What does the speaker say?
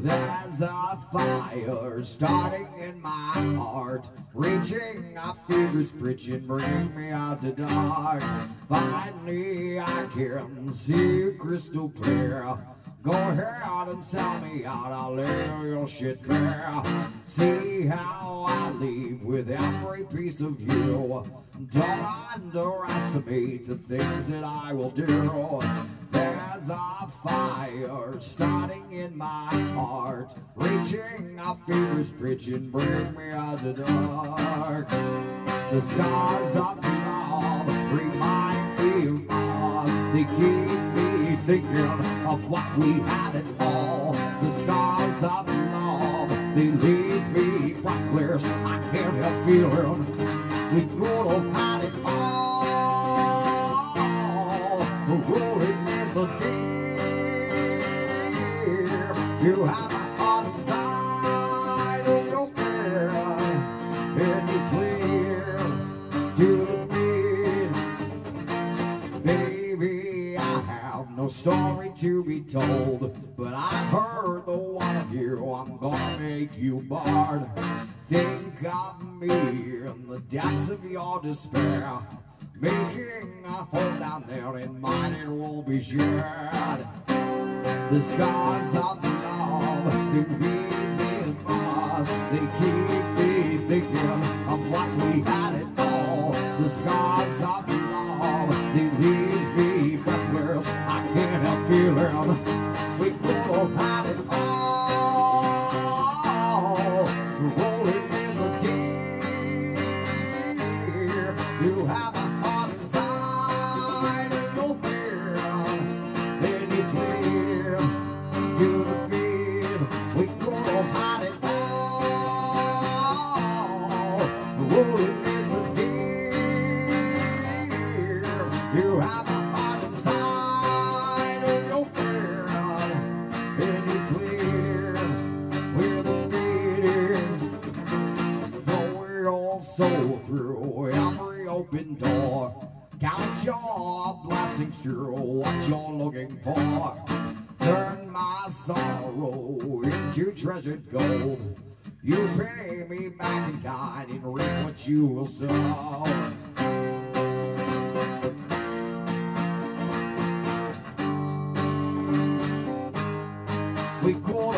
There's a fire starting in my heart, reaching my fingers, bridging, bringing me out the dark. Finally, I can see crystal clear. Go ahead and sell me out, I'll lay your shit bare. See how I leave with every piece of you. Don't underestimate the things that I will do. There's a fire starting in my heart, reaching our fingers, bridging, bring me out the dark. The stars of love remind thinking of what we had it all. The stars of love, they leave me breathless. I can't help feeling we could have had it all. Rolling in the deep, you have no story to be told, but I've heard the one of oh, you. I'm gonna make you bard. Think of me in the depths of your despair, making a home down there in mine. It will be shared. The scars of love that we did us, they keep me thinking of what we had it all. The scars of you have a heart inside of your beard. You clear to the. We have had it all. Deep. You have a heart inside of your beard. You clear with the every open door. Count your blessings through what you're looking for. Turn my sorrow into treasured gold. You pay me back in kind and reap what you will sow. We could